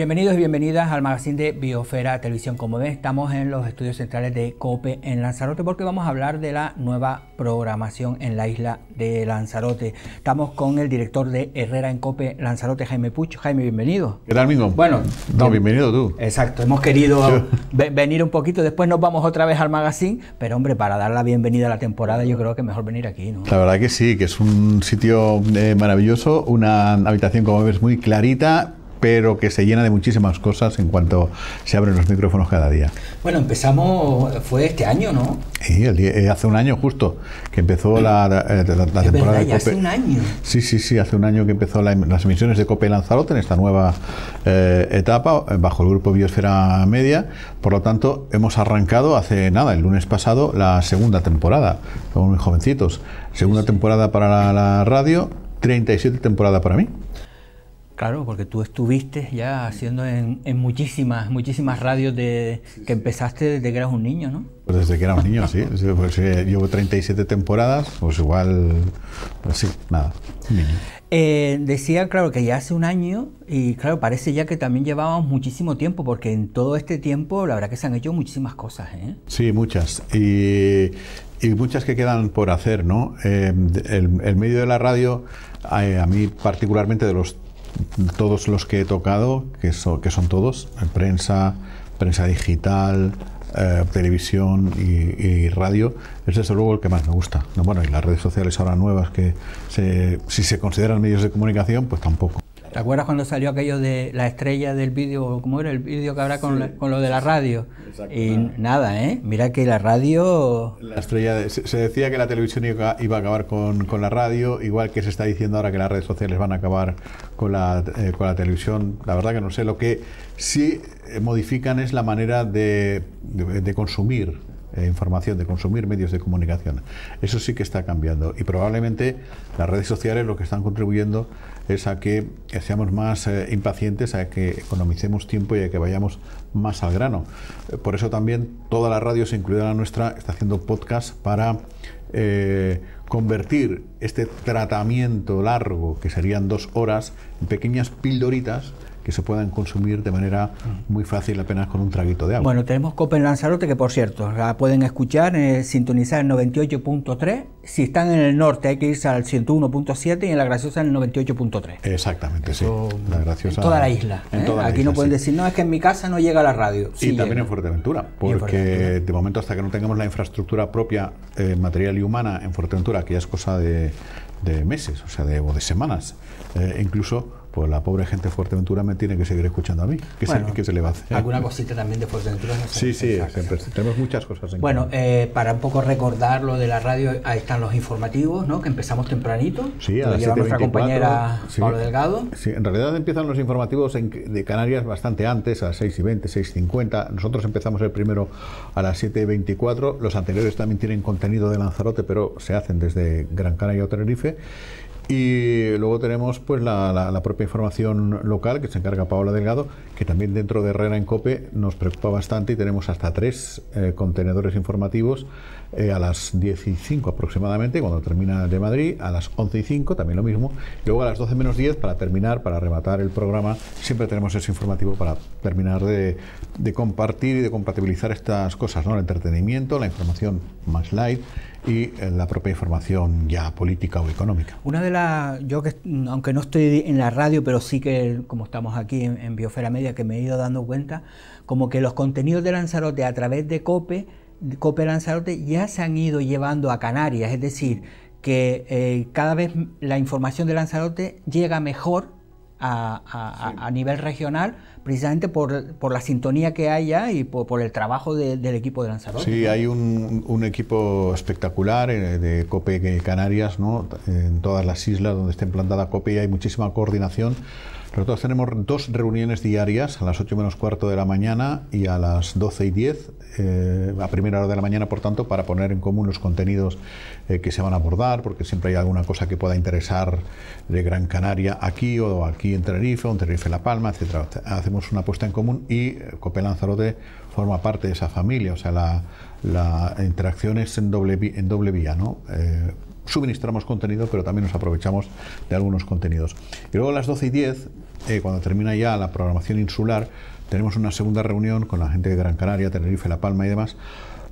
Bienvenidos y bienvenidas al magazine de Biosfera Televisión. Como ven, estamos en los estudios centrales de COPE en Lanzarote porque vamos a hablar de la nueva programación en la isla de Lanzarote. Estamos con el director de Herrera en COPE Lanzarote, Jaime Pucho. Jaime, bienvenido. ¿Qué tal, Mingo? Bueno, no, bienvenido tú. Exacto, hemos querido venir un poquito, después nos vamos otra vez al magazine, pero hombre, para dar la bienvenida a la temporada yo creo que mejor venir aquí, ¿no? La verdad que sí, que es un sitio eh, maravilloso, una habitación como ves muy clarita, pero que se llena de muchísimas cosas en cuanto se abren los micrófonos cada día. Bueno, empezamos, fue este año, ¿no? Sí, eh, hace un año justo que empezó la, eh, temporada de Cope. Hace un año. Sí, sí, sí, hace un año que empezó las emisiones de Cope Lanzarote en esta nueva eh, etapa bajo el grupo Biosfera Media. Por lo tanto, hemos arrancado hace nada, el lunes pasado, la segunda temporada. Somos muy jovencitos. Segunda temporada para la, la radio, 37 temporada para mí. Claro, porque tú estuviste ya haciendo en, muchísimas, muchísimas radios de, que empezaste desde que eras un niño, ¿no? Pues desde que era un niño, sí. Pues, eh, llevo 37 temporadas, pues igual, pues sí, nada, niño. Eh, decía, claro, que ya hace un año, y claro, parece ya que también llevábamos muchísimo tiempo, porque en todo este tiempo la verdad que se han hecho muchísimas cosas, ¿eh? Sí, muchas. Y, muchas que quedan por hacer, ¿no? Eh, el, medio de la radio, a mí particularmente de los todos los que he tocado, que, que son todos, prensa, prensa digital, eh, televisión y, radio, es desde luego el que más me gusta. Bueno, y las redes sociales ahora nuevas que si se consideran medios de comunicación, pues tampoco. ¿Te acuerdas cuando salió aquello de la estrella del vídeo, cómo era el vídeo que habrá con, con, lo de la radio? Y nada, ¿eh? Mira que la radio... La estrella, se, decía que la televisión iba, a acabar con, con, la radio, igual que se está diciendo ahora que las redes sociales van a acabar con la, eh, con la televisión. La verdad que no sé, lo que sí modifican es la manera de, de consumir eh, información, de consumir medios de comunicación. Eso sí que está cambiando y probablemente las redes sociales lo que están contribuyendo es a que seamos más eh, impacientes, a que economicemos tiempo y a que vayamos más al grano. Eh, por eso también toda la radio, incluida la nuestra, está haciendo podcast para convertir este tratamiento largo, que serían dos horas, en pequeñas pildoritas que se puedan consumir de manera muy fácil apenas con un traguito de agua. Bueno, tenemos Copa en Lanzarote que por cierto la pueden escuchar, eh, sintonizar en 98.3. Si están en el norte hay que irse al 101.7 y en la Graciosa en el 98.3. Exactamente, sí. La Graciosa, en toda la isla. ¿eh? Aquí no pueden decir, no, es que en mi casa no llega la radio. Sí y también en Fuerteventura, porque de momento hasta que no tengamos la infraestructura propia, eh, material y humana en Fuerteventura, que ya es cosa de, meses, o sea, de, o de semanas, incluso pues la pobre gente de Fuerteventura me tiene que seguir escuchando a mí. ¿Qué, se, le va a hacer? Alguna cosita también de Fuerteventura. sí, sí, tenemos muchas cosas. En bueno, eh, para un poco recordar lo de la radio, ahí están los informativos, ¿no? Que empezamos tempranito. Sí, a las lleva nuestra compañera Pablo Delgado. Sí, en realidad empiezan los informativos de Canarias bastante antes, a las 6 y 20, 6 y 50. Nosotros empezamos el primero a las 7 y 24. Los anteriores también tienen contenido de Lanzarote, pero se hacen desde Gran Canaria o Tenerife. Y luego tenemos pues la, propia información local que se encarga Paola Delgado, que también dentro de Herrera en Cope nos preocupa bastante y tenemos hasta tres eh, contenedores informativos eh, a las 10 y 5 aproximadamente, cuando termina de Madrid, a las 11 y 5 también lo mismo, y luego a las 12 menos 10 para terminar, para rematar el programa, siempre tenemos ese informativo para terminar de, de compartir y de compatibilizar estas cosas, ¿no? el entretenimiento, la información más light y eh, la propia información ya política o económica. Una de las, yo que aunque no estoy en la radio, pero sí que como estamos aquí en, Biosfera Media, que me he ido dando cuenta, como que los contenidos de Lanzarote a través de COPE, COPE Lanzarote ya se han ido llevando a Canarias, es decir, que eh, cada vez la información de Lanzarote llega mejor a, nivel regional, precisamente por, por, la sintonía que haya y por, el trabajo del equipo de Lanzarote. Sí, hay un, un, equipo espectacular eh, de COPE Canarias, ¿no? en todas las islas donde está implantada COPE y hay muchísima coordinación. Nosotros tenemos dos reuniones diarias, a las 8 menos cuarto de la mañana y a las 12 y 10, eh, a primera hora de la mañana, por tanto, para poner en común los contenidos eh, que se van a abordar, porque siempre hay alguna cosa que pueda interesar de Gran Canaria aquí o aquí en Tenerife o en Tenerife La Palma, etcétera. Hacemos una puesta en común y eh, Cope Lanzarote forma parte de esa familia, o sea, la, la interacción es en doble, en doble vía, ¿no? Suministramos contenido, pero también nos aprovechamos de algunos contenidos. Y luego a las 12 y 10, eh, cuando termina ya la programación insular, tenemos una segunda reunión con la gente de Gran Canaria, Tenerife, La Palma y demás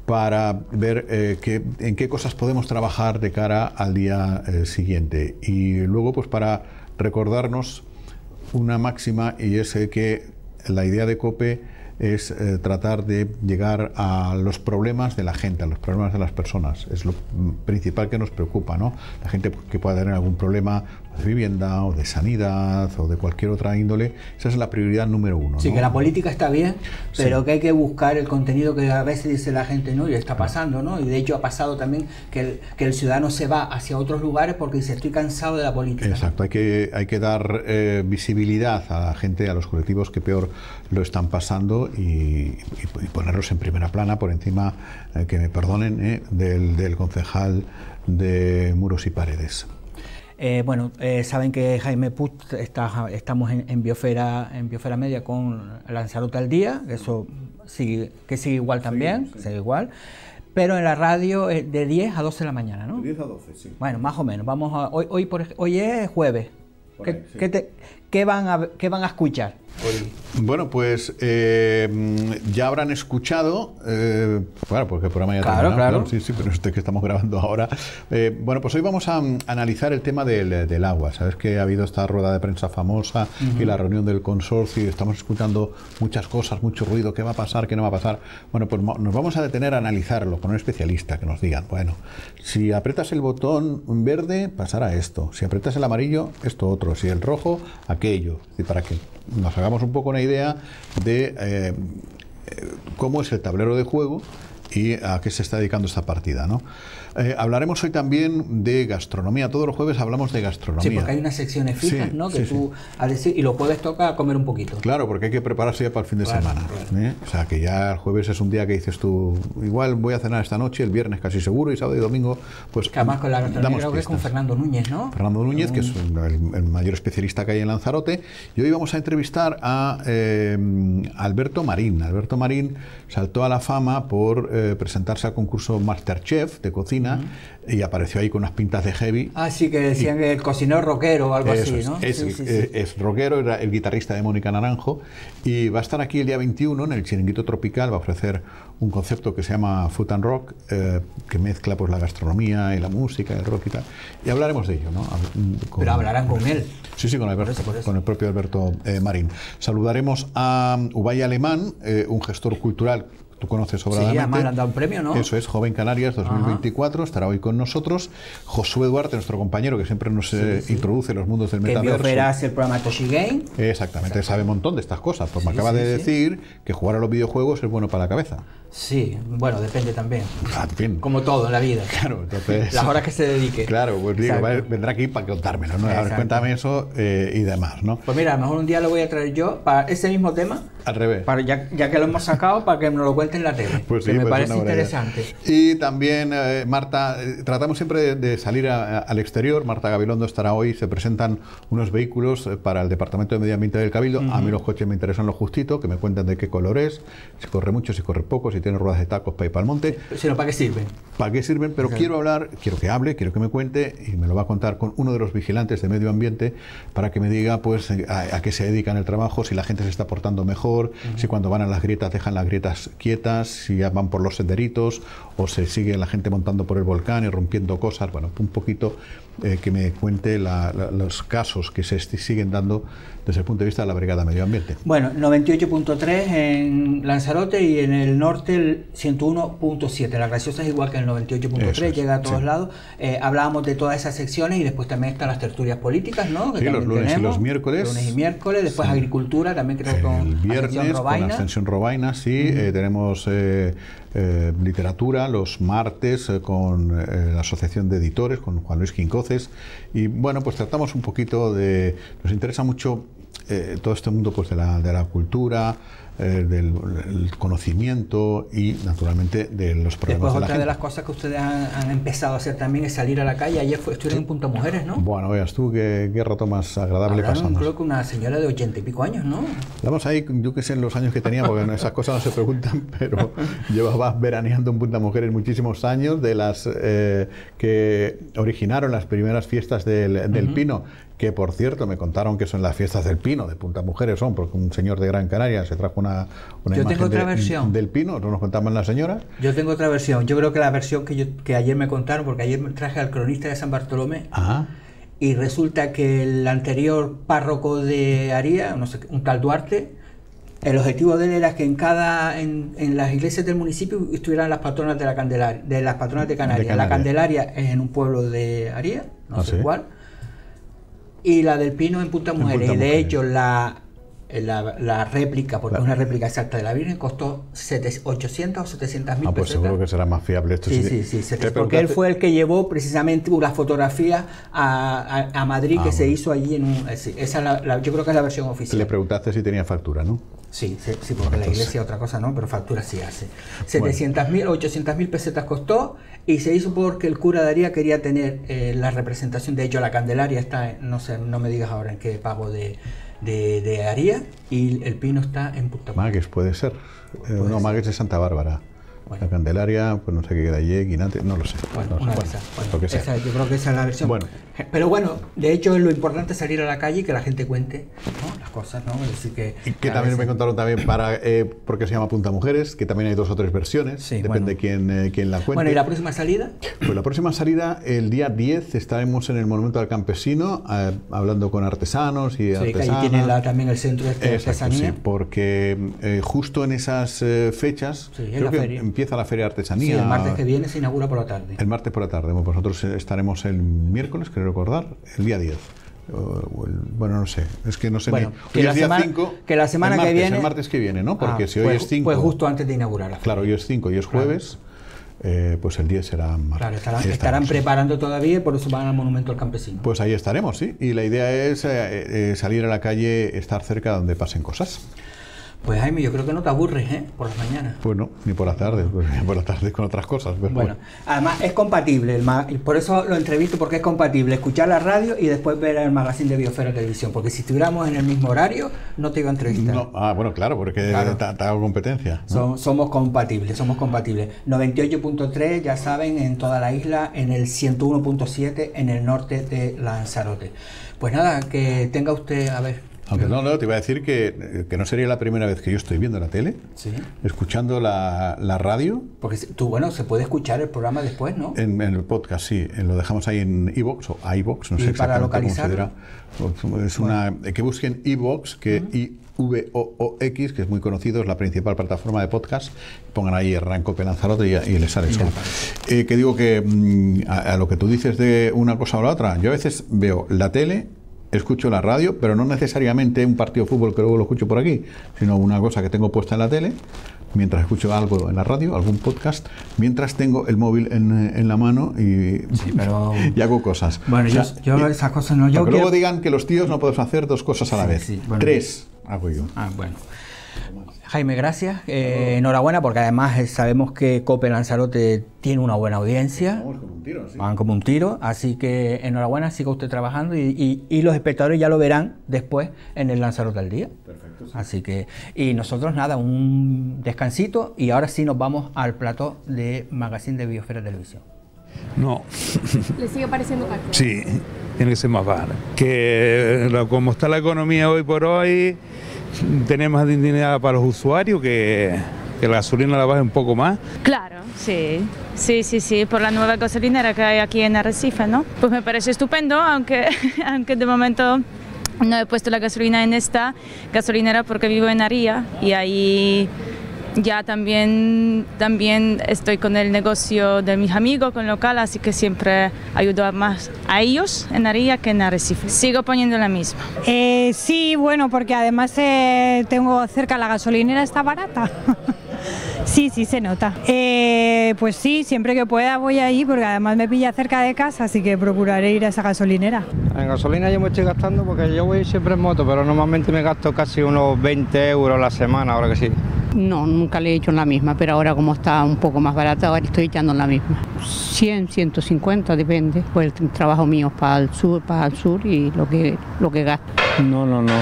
para ver eh, en qué cosas podemos trabajar de cara al día eh, siguiente. Y luego, pues para recordarnos una máxima y es que la idea de COPE es eh, tratar de llegar a los problemas de la gente, a los problemas de las personas. Es lo principal que nos preocupa, ¿no? La gente que pueda tener algún problema de vivienda o de sanidad o de cualquier otra índole, esa es la prioridad número uno. Sí, que la política está bien, pero que hay que buscar el contenido que a veces dice la gente, ¿no? Y está pasando, ¿no? Y de hecho ha pasado también que el, que el ciudadano se va hacia otros lugares porque dice, estoy cansado de la política. Exacto, hay que, hay que dar eh, visibilidad a la gente, a los colectivos que peor lo están pasando y, ponerlos en primera plana por encima, eh, que me perdonen, eh, del, del concejal de Muros y Paredes. Eh, bueno, eh, saben que Jaime Put está, estamos en, Biosfera, en Biosfera Media con Lanzarote al día, eso sigue, que sigue igual también, sigue igual. Pero en la radio de 10 a 12 de la mañana, ¿no? De 10 a 12, sí. Bueno, más o menos. Vamos a, hoy, hoy, por, hoy es jueves. ¿Qué, van a, ¿Qué van a escuchar? Bueno, pues eh, ya habrán escuchado, eh, bueno, porque el programa ya claro, claro. Sí, sí, pero este que estamos grabando ahora. Eh, bueno, pues hoy vamos a, analizar el tema del, agua. Sabes que ha habido esta rueda de prensa famosa y la reunión del consorcio y estamos escuchando muchas cosas, mucho ruido, qué va a pasar, qué no va a pasar. Bueno, pues nos vamos a detener a analizarlo con un especialista que nos digan, bueno, si aprietas el botón verde, pasará esto. Si aprietas el amarillo, esto otro. Si el rojo, aquello. ¿Y para qué? nos hagamos un poco una idea de eh, cómo es el tablero de juego y a qué se está dedicando esta partida. ¿no? Eh, hablaremos hoy también de gastronomía. Todos los jueves hablamos de gastronomía. Sí, porque hay unas secciones fijas, ¿no? Que tú, a decir, y los jueves toca comer un poquito. Claro, porque hay que prepararse ya para el fin de semana. ¿eh? O sea, que ya el jueves es un día que dices tú, igual voy a cenar esta noche, el viernes casi seguro, y sábado y domingo, pues. Que además con la gastronomía creo que es con Fernando Núñez, ¿no? Fernando Núñez, que es el, mayor especialista que hay en Lanzarote. Y hoy vamos a entrevistar a eh, Alberto Marín. Alberto Marín saltó a la fama por presentarse al concurso Masterchef de cocina y apareció ahí con unas pintas de heavy. Ah, sí, que decían que el cocinero rockero o algo así, ¿no? Es, es, rockero, era el guitarrista de Mónica Naranjo y va a estar aquí el día 21 en el Chiringuito Tropical, va a ofrecer un concepto que se llama Food and Rock, eh, que mezcla pues la gastronomía y la música, el rock y tal. Y hablaremos de ello, ¿no? Pero hablarán con él. Sí, sí, con, con el propio Alberto eh, Marín. Saludaremos a Ubay Alemán, eh, un gestor cultural tú conoces sobradamente. Sí, además le han dado un premio, ¿no? Eso es, Joven Canarias 2024, estará hoy con nosotros. Josué Duarte, nuestro compañero, que siempre nos eh, introduce en los mundos del metaverso. Que el programa Toshi Game. Exactamente, sabe un montón de estas cosas. Pues me acaba de decir que jugar a los videojuegos es bueno para la cabeza. Sí, bueno, depende también. Ah, Como todo en la vida. Claro, entonces. Las horas que se dedique. Claro, pues digo, vendrá aquí para contármelo, ¿no? A ver, cuéntame eso eh, y demás, ¿no? Pues mira, a lo mejor un día lo voy a traer yo para ese mismo tema. Al revés. Para, ya, ya que lo hemos sacado, para que nos lo cuente en la tele. Pues sí, que me pues parece interesante. Y también, eh, Marta, eh, tratamos siempre de, salir al exterior. Marta Gabilondo estará hoy. Se presentan unos vehículos para el Departamento de Medio Ambiente del Cabildo. A mí los coches me interesan lo justito, que me cuenten de qué color es, si corre mucho, si corre poco, si tiene ruedas de tacos para ir para el monte. Sino para qué sirven. Para qué sirven, pero quiero hablar, quiero que hable, quiero que me cuente y me lo va a contar con uno de los vigilantes de medio ambiente para que me diga pues a, qué se dedican el trabajo, si la gente se está portando mejor, si cuando van a las grietas dejan las grietas quietas, si ya van por los senderitos o se sigue la gente montando por el volcán y rompiendo cosas. Bueno, un poquito eh, que me cuente los casos que se siguen dando desde el punto de vista de la Brigada Medio Ambiente. Bueno, 98.3 en Lanzarote y en el norte el 101.7. La graciosa es igual que el 98.3, llega a todos lados. Eh, hablábamos de todas esas secciones y después también están las tertulias políticas, ¿no? sí, los lunes y los miércoles. Lunes y miércoles, después agricultura, también creo con el viernes, Con la extensión Robaina, sí. Eh, tenemos eh, literatura los martes con la Asociación de Editores, con Juan Luis Quincoces. Y bueno, pues tratamos un poquito de... Nos interesa mucho eh, todo este mundo pues, de, la, de la cultura, eh, del el conocimiento y naturalmente de los problemas Después de la otra gente. de las cosas que ustedes han, han empezado a hacer también es salir a la calle. Ayer fue, estuvieron en Punta Mujeres, ¿no? Bueno, veas tú qué, qué rato más agradable Hablaron, pasamos. creo que una señora de ochenta y pico años, ¿no? Vamos ahí, yo que sé los años que tenía, porque esas cosas no se preguntan, pero llevaba veraneando en Punta Mujeres muchísimos años, de las eh, que originaron las primeras fiestas del, del Pino, que por cierto me contaron que son las fiestas del Pino, de Punta Mujeres son, porque un señor de Gran Canaria se trajo una, una Yo imagen tengo otra de- versión. del Pino, ¿no nos contaban las señoras? Yo tengo otra versión. Yo creo que la versión que, yo, que ayer me contaron, porque ayer me traje al cronista de San Bartolomé, Ajá. y resulta que el anterior párroco de Aría, no sé, un tal Duarte, el objetivo de él era que en cada en, en las iglesias del municipio estuvieran las patronas de la Candelaria, de las patronas de Canarias. De Canarias. La Candelaria es en un pueblo de Aría, no Ah, sé sí. cuál, y la del Pino en Punta Mujeres. Y de hecho la la, la réplica, porque es una réplica exacta de la Virgen, costó sete- 800 o 700 mil Ah, pues pesetas. seguro que será más fiable esto. Sí, sí. sí, sí, porque él fue el que llevó precisamente las fotografías a, a- a Madrid Ah, que se hizo allí en un... eh, esa es la- la- yo creo que es la versión oficial. Le preguntaste si tenía factura, ¿no? Sí, sí, porque la iglesia otra cosa no, pero factura sí hace. 700 mil, 800 mil pesetas costó y se hizo porque el cura de Aría quería tener eh, la representación. De hecho, la Candelaria está, no sé, no me digas ahora en qué pago de, de, de Aría y el pino está en Punta Mujeres. Magues puede ser. Puede no, ser. Magues de Santa Bárbara. Bueno. La Candelaria, pues no sé qué queda allí, Guinate, no lo sé. Bueno, No sé, bueno. Bueno, lo que esa- yo creo que esa es la versión. Bueno. Pero bueno, de hecho lo importante es salir a la calle y que la gente cuente ¿no? las cosas, ¿no? Es decir, que, Y que también me veces- contaron también para eh, por qué se llama Punta Mujeres, que también hay dos o tres versiones, Sí, depende quién, eh, quién la cuente. Bueno, ¿y la próxima salida? Pues la próxima salida, el día 10, estaremos en el Monumento al Campesino, eh, hablando con artesanos y Sí, que artesanas. allí tiene la- también el centro de Exacto, artesanía. sí, porque eh, justo en esas eh, fechas, Sí, en creo la que feria. Empieza la Feria de Sí, Artesanía. el martes que viene se inaugura por la tarde. El martes por la tarde. Bueno, Nosotros eh, estaremos el miércoles, creo recordar, el día 10. O- o el- bueno, no sé, es que no sé Bueno, ni. que hoy la es día semana- 5, que la semana el que martes, viene- El martes que viene, ¿no? Porque Ah, si hoy pues, es 5. Pues justo antes de inaugurar la Claro, hoy es 5 y es jueves, eh, pues el 10 será martes. Claro, estarán, estarán preparando todavía y por eso van al Monumento al Campesino. Pues ahí estaremos, sí. Y la idea es eh, eh, salir a la calle, estar cerca donde pasen cosas. Pues Jaime, yo creo que no te aburres, ¿eh? Por las mañanas. Pues no, ni por la tarde, pues, por la tarde con otras cosas. pero Bueno, además es compatible, el por eso lo entrevisto, porque es compatible escuchar la radio y después ver el magazine de Biosfera Televisión, porque si estuviéramos en el mismo horario, no te iba a entrevistar. No, ah, bueno, claro, porque Claro. te, te hago competencia. ¿no? Som- somos compatibles, somos compatibles. 98.3, ya saben, en toda la isla, en el 101.7 en el norte de Lanzarote. Pues nada, que tenga usted, a ver. Aunque no, no, te iba a decir que, que no sería la primera vez que yo estoy viendo la tele, Sí. escuchando la, la radio, Porque tú, bueno, se puede escuchar el programa después, ¿no? en, en el podcast, sí, en- lo dejamos ahí en iVox o iVox, no ¿Y sé para exactamente cómo se dirá. Es una, que busquen iVox, que I-V-O-O-X, que es muy conocido, es la principal plataforma de podcast. Pongan ahí Rancope Lanzarote y, y les sale solo. Eh, que digo que mm, a, a lo que tú dices de una cosa o la otra, yo a veces veo la tele, escucho la radio, pero no necesariamente un partido de fútbol que luego lo escucho por aquí, sino una cosa que tengo puesta en la tele, mientras escucho algo en la radio, algún podcast, mientras tengo el móvil en, en la mano y, pero- y hago cosas. Bueno, O sea, yo, yo esas cosas no. Yo para que luego quiero- digan que los tíos no podemos hacer dos cosas a la Sí, vez. sí, bueno. Tres hago yo. Ah, bueno. Jaime, gracias. Eh, enhorabuena porque además eh, sabemos que Cope Lanzarote tiene una buena audiencia. Van como un tiro, así que enhorabuena, siga usted trabajando y, y- y los espectadores ya lo verán después en el Lanzarote al día. Perfecto. Así que, y nosotros nada, un descansito y ahora sí nos vamos al plató de Magazine de Biosfera Televisión. No, ¿Le sigue pareciendo caro? sí, tiene que ser más barato. Que lo- como está la economía hoy por hoy, tener más dignidad para los usuarios, que, que la gasolina la baje un poco más. Claro, sí, sí, sí, sí, por la nueva gasolinera que hay aquí en Arrecife, ¿no? Pues me parece estupendo, aunque, aunque de momento no he puesto la gasolina en esta gasolinera porque vivo en Aría y ahí ya también, también estoy con el negocio de mis amigos, con local, así que siempre ayudo más a ellos en Aría que en Arrecife. Sigo poniendo la misma. Eh, sí, bueno, porque además eh, tengo cerca la gasolinera, está barata. Sí, sí, se nota. Eh, pues sí, siempre que pueda voy ahí porque además me pilla cerca de casa, así que procuraré ir a esa gasolinera. En gasolina yo me estoy gastando porque yo voy siempre en moto, pero normalmente me gasto casi unos 20 euros la semana, ahora que sí. No, nunca le he hecho en la misma, pero ahora como está un poco más barata, ahora estoy echando en la misma. 100, 150, depende. Pues el trabajo mío para el sur, para el sur y lo que, lo que gasto. No, no, no.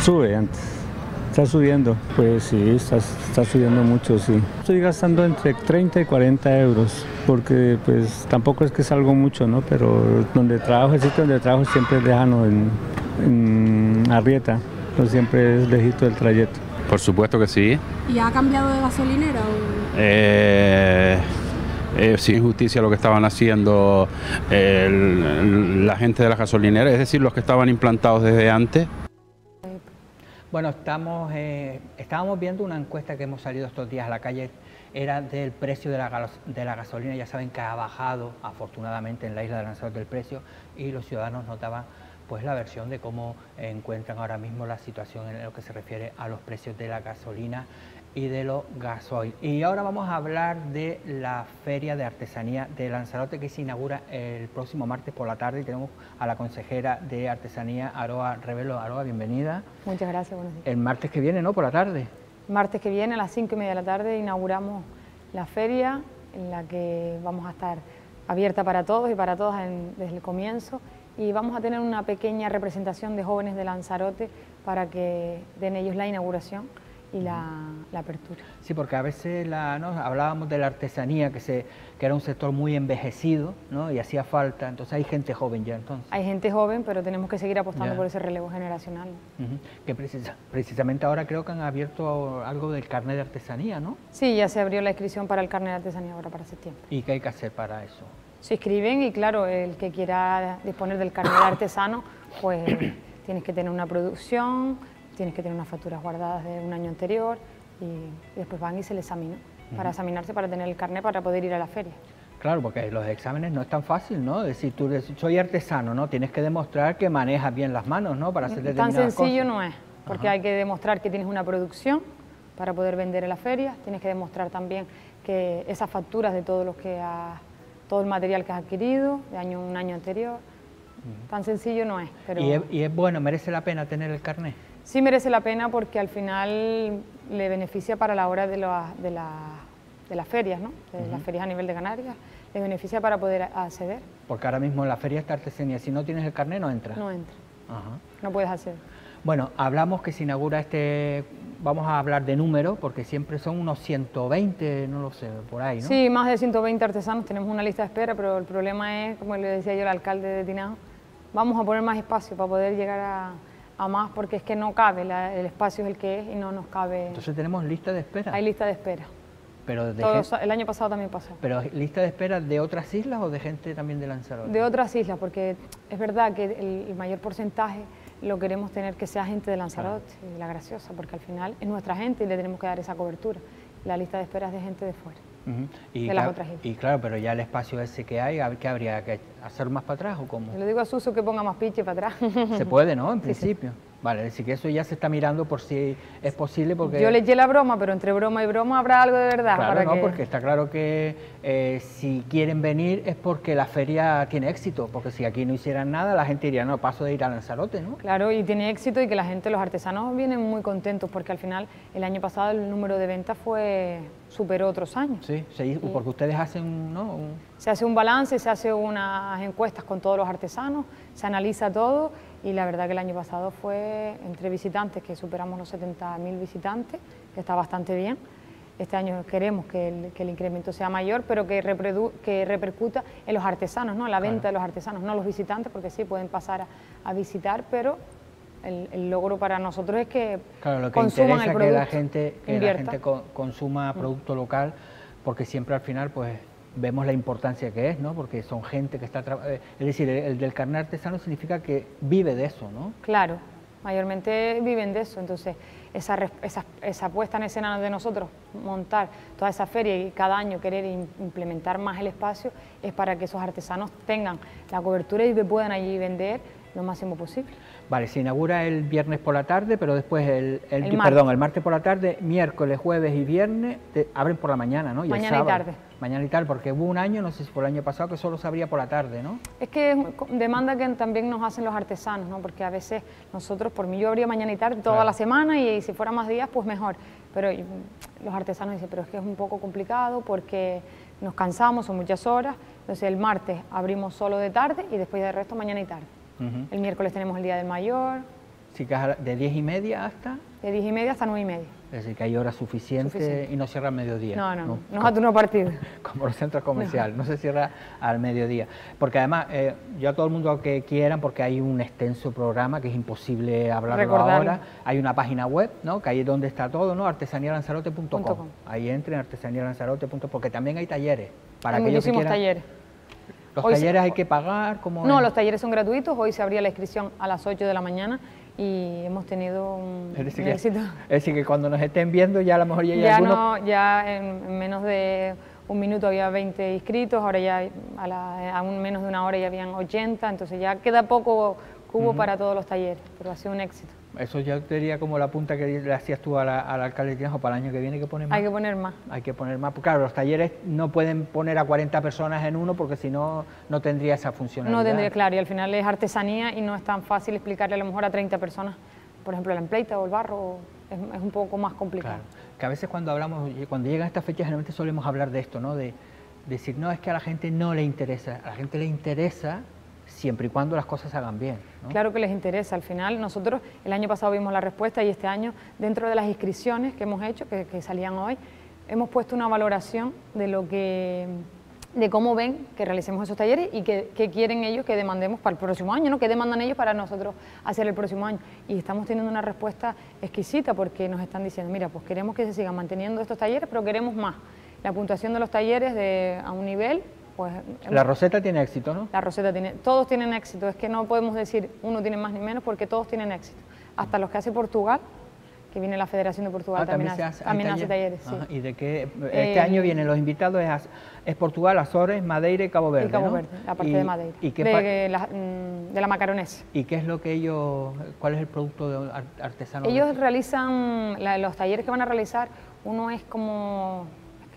Sube antes. Está subiendo, pues sí, está, está, subiendo mucho, sí. Estoy gastando entre 30 y 40 euros, porque pues tampoco es que salgo mucho, ¿no? Pero donde trabajo, el sitio donde trabajo siempre es lejano, en, en Arrieta, no siempre es lejito el trayecto. Por supuesto que sí. ¿Y ha cambiado de gasolinera? O... Eh, es injusticia lo que estaban haciendo el, la gente de la gasolinera, es decir, los que estaban implantados desde antes. Bueno, estamos, eh, estábamos viendo una encuesta que hemos salido estos días a la calle, era del precio de la, de la gasolina, ya saben que ha bajado afortunadamente en la isla de Lanzarote el precio y los ciudadanos notaban pues la versión de cómo encuentran ahora mismo la situación en lo que se refiere a los precios de la gasolina y de los gasoil. Y ahora vamos a hablar de la Feria de Artesanía de Lanzarote que se inaugura el próximo martes por la tarde y tenemos a la consejera de Artesanía, Aroa Revelo. Aroa, bienvenida. Muchas gracias, buenos días. El martes que viene, ¿no? Por la tarde. Martes que viene a las cinco y media de la tarde inauguramos la feria en la que vamos a estar abierta para todos y para todas desde el comienzo y vamos a tener una pequeña representación de jóvenes de Lanzarote para que den ellos la inauguración y la, apertura. Sí, porque a veces la, ¿no? hablábamos de la artesanía, que, se, que era un sector muy envejecido ¿no? y hacía falta, entonces hay gente joven ya entonces. Hay gente joven, pero tenemos que seguir apostando por ese relevo generacional. Que precisamente ahora creo que han abierto algo del carnet de artesanía, ¿no? Sí, ya se abrió la inscripción para el carnet de artesanía ahora para septiembre. ¿Y qué hay que hacer para eso? Se inscriben y claro, el que quiera disponer del carnet de artesano, pues tienes que tener una producción, tienes que tener unas facturas guardadas de un año anterior y después van y se les examinan para examinarse, para tener el carnet para poder ir a la feria. Claro, porque los exámenes no es tan fácil, ¿no? Decir, tú soy artesano, ¿no? Tienes que demostrar que manejas bien las manos, ¿no? Para hacer determinadas Tan sencillo no es, porque hay que demostrar que tienes una producción para poder vender en la feria, tienes que demostrar también que esas facturas de todo lo que todo el material que has adquirido de año un año anterior, tan sencillo no es. Pero... ¿Y, es, ¿Y es bueno, merece la pena tener el carnet? sí merece la pena porque al final le beneficia para la hora de, de, las ferias, ¿no? de las ferias a nivel de Canarias, le beneficia para poder acceder. Porque ahora mismo en la feria está artesanía, si no tienes el carnet no entras. No entra, no puedes acceder. Bueno, hablamos que se inaugura este, vamos a hablar de números, porque siempre son unos 120, no lo sé, por ahí, ¿no? Sí, más de 120 artesanos, tenemos una lista de espera, pero el problema es, como le decía yo al alcalde de Tinajo, vamos a poner más espacio para poder llegar a, a más porque es que no cabe, el espacio es el que es y no nos cabe. Entonces tenemos lista de espera. Hay lista de espera. Pero el año pasado también pasó. ¿Pero lista de espera de otras islas o de gente también de Lanzarote? De otras islas, porque es verdad que el, mayor porcentaje lo queremos tener que sea gente de Lanzarote, y la graciosa, porque al final es nuestra gente y le tenemos que dar esa cobertura. La lista de espera es de gente de fuera y, de las otras Y claro, pero ya el espacio ese que hay, ¿qué habría que hacer más para atrás o cómo? le digo a Suso que ponga más piche para atrás. Se puede, ¿no? En principio. Vale, decir que eso ya se está mirando por si es posible porque... Yo le eché la broma, pero entre broma y broma habrá algo de verdad. Claro, no, porque está claro que eh, si quieren venir es porque la feria tiene éxito, porque si aquí no hicieran nada la gente diría, no, paso de ir a Lanzarote, ¿no? Claro, y tiene éxito y que la gente, los artesanos vienen muy contentos porque al final el año pasado el número de ventas fue superó otros años. Sí, porque ustedes hacen, ¿no? Se hace un balance, se hace unas encuestas con todos los artesanos, se analiza todo y la verdad que el año pasado fue entre visitantes, que superamos los 70.000 visitantes, que está bastante bien. Este año queremos que el, incremento sea mayor, pero que, que, repercuta en los artesanos, ¿no? la venta de los artesanos, no los visitantes, porque sí pueden pasar a, visitar, pero el, logro para nosotros es que, claro, lo que interesa el que la gente, que la gente consuma mm. producto local, porque siempre al final pues vemos la importancia que es, ¿no? Porque son gente que está... Eh, es decir, el, del carnet artesano significa que vive de eso, ¿no? Claro, mayormente viven de eso, entonces esa, esa, esa, puesta en escena de nosotros, montar toda esa feria y cada año querer implementar más el espacio, es para que esos artesanos tengan la cobertura y puedan allí vender lo máximo posible. Vale, se inaugura el viernes por la tarde, pero después el, el, El perdón, el martes por la tarde, miércoles, jueves y viernes te- abren por la mañana, ¿no? Mañana y sábado. tarde. Mañana y tarde, porque hubo un año, no sé si fue el año pasado, que solo se abría por la tarde, ¿no? Es que es demanda que también nos hacen los artesanos, ¿no? Porque a veces nosotros, por mí yo abría mañana y tarde toda Claro. la semana y, si fuera más días, pues mejor. Pero y, los artesanos dicen, pero es que es un poco complicado porque nos cansamos, son muchas horas. Entonces el martes abrimos solo de tarde y después del resto mañana y tarde. El miércoles tenemos el Día del Mayor, Sí, que de 10 y media hasta, de 10 y media hasta 9 y media. es decir, que hay horas suficientes Suficiente. y no cierra al mediodía. No, no, no, no es a turno partido. como los centros comerciales, no. se cierra al mediodía. Porque además, eh, yo a todo el mundo que quieran, porque hay un extenso programa que es imposible hablarlo Recordarlo. ahora, hay una página web, ¿no? que ahí es donde está todo, ¿no? artesanialanzarote.com. Ahí entren artesanialanzarote.com, porque también hay talleres. Para Hay aquellos que muchísimos quieran- talleres. Los Hoy se- talleres hay que pagar, como No, los talleres son gratuitos. Hoy se abría la inscripción a las 8 de la mañana y hemos tenido un, Es decir, un que, éxito. es decir, que cuando nos estén viendo ya a lo mejor ya hay Ya, algunos... no, ya en, en menos de un minuto había 20 inscritos, ahora ya a, la- a un menos de una hora ya habían 80, entonces ya queda poco cubo Ujú. para todos los talleres, pero ha sido un éxito. Eso ya te diría como la punta que le hacías tú a la- al alcalde de Tinajo para el año que viene que poner más. Hay que poner más. Hay que poner más. Porque, Claro, los talleres no pueden poner a 40 personas en uno porque si no, no tendría esa funcionalidad. No tendría claro, y al final es artesanía y no es tan fácil explicarle a lo mejor a 30 personas, por ejemplo, la empleita o el barro, es, es un poco más complicado. Claro. Que a veces cuando hablamos, cuando llegan estas fechas, generalmente solemos hablar de esto, ¿no? De decir, no, es que a la gente no le interesa. A la gente le interesa siempre y cuando las cosas se hagan bien. Claro que les interesa. Al final, nosotros el año pasado vimos la respuesta y este año, dentro de las inscripciones que hemos hecho, que, salían hoy, hemos puesto una valoración de lo que de cómo ven que realicemos esos talleres y que quieren ellos que demandemos para el próximo año, ¿no? que demandan ellos para nosotros hacer el próximo año. Y estamos teniendo una respuesta exquisita porque nos están diciendo, mira, pues queremos que se sigan manteniendo estos talleres, pero queremos más. La puntuación de los talleres de, a un nivel, pues... La Roseta tiene éxito, ¿no? La Roseta tiene, todos tienen éxito, es que no podemos decir uno tiene más ni menos porque todos tienen éxito. Hasta los que hace Portugal, que viene la Federación de Portugal Ah, también, hace, talleres. sí. ¿Y de qué? Eh, Este año vienen los invitados, es, Portugal, Azores, Madeira y Cabo Verde, y Cabo ¿no? Verde, la parte Y- de Madeira, ¿y qué, de, pa- la, mm, de la macaronesa. ¿Y qué es lo que ellos, cuál es el producto artesano? Ellos realizan, la- los talleres que van a realizar, uno es como,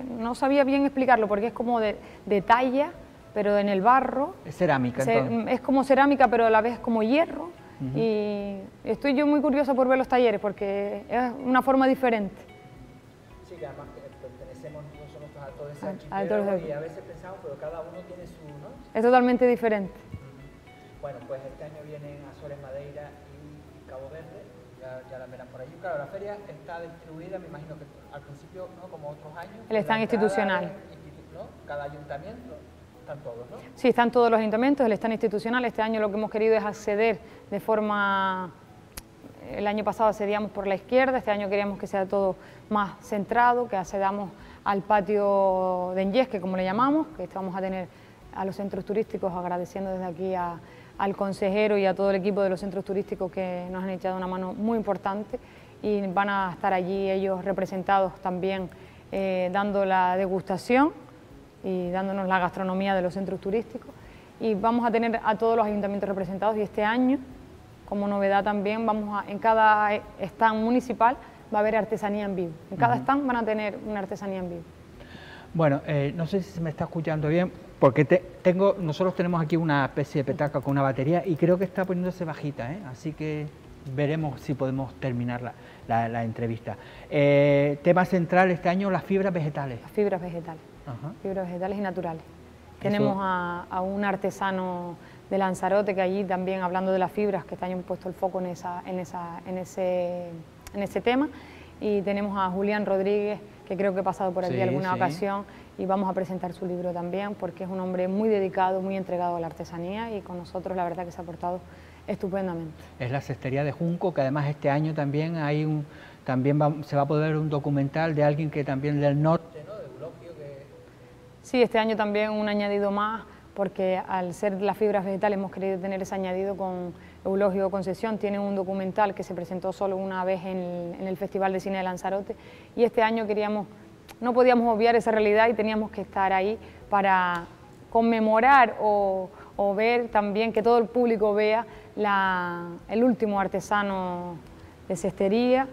no sabía bien explicarlo porque es como de, de talla, pero en el barro. Es cerámica, Se- entonces. es como cerámica, pero a la vez como hierro. Ujú. Y estoy yo muy curiosa por ver los talleres porque es una forma diferente. Sí, que además pertenecemos nosotros a todo ese A- a todo y a veces pensamos, pero cada uno tiene su, ¿no? Es totalmente diferente. Bueno, pues este año vienen ya, ya la verán por allí. Claro, la feria está distribuida, me imagino que al principio, ¿no? Como otros años. El stand institucional. institu- ¿no? Cada ayuntamiento, están todos, ¿no? Sí, están todos los ayuntamientos, el stand institucional. Este año lo que hemos querido es acceder de forma... El año pasado accedíamos por la izquierda, este año queríamos que sea todo más centrado, que accedamos al patio de Enyesque, como le llamamos, que vamos a tener a los centros turísticos, agradeciendo desde aquí a- al consejero y a todo el equipo de los centros turísticos que nos han echado una mano muy importante y van a estar allí ellos representados también eh, dando la degustación y dándonos la gastronomía de los centros turísticos. Y vamos a tener a todos los ayuntamientos representados y este año, como novedad también, vamos a, en cada stand municipal va a haber artesanía en vivo. En cada Ujú. stand van a tener una artesanía en vivo. Bueno, eh, no sé si se me está escuchando bien, porque te- tengo, nosotros tenemos aquí una especie de petaca con una batería y creo que está poniéndose bajita, ¿eh? así que veremos si podemos terminar la, la- la entrevista. Eh, tema central este año, las fibras vegetales. Las fibras vegetales. Ajá. fibras vegetales y naturales. Tenemos a, a un artesano de Lanzarote que allí también hablando de las fibras, que este año hemos puesto el foco en, esa, en, esa, en, ese, en ese tema. Y tenemos a Julián Rodríguez, que creo que ha pasado por aquí Sí, alguna sí. ocasión, y vamos a presentar su libro también, porque es un hombre muy dedicado, muy entregado a la artesanía y con nosotros la verdad que se ha portado estupendamente. Es la cestería de Junco, que además este año también hay un, también va- se va a poder ver un documental de alguien que también del norte, ¿no? De Eulogio, que Sí, este año también un añadido más, porque al ser las fibras vegetales hemos querido tener ese añadido con Eulogio Concesión. Tiene un documental que se presentó solo una vez en el, Festival de Cine de Lanzarote y este año queríamos, no podíamos obviar esa realidad y teníamos que estar ahí para conmemorar o, ver también que todo el público vea el último artesano de cestería,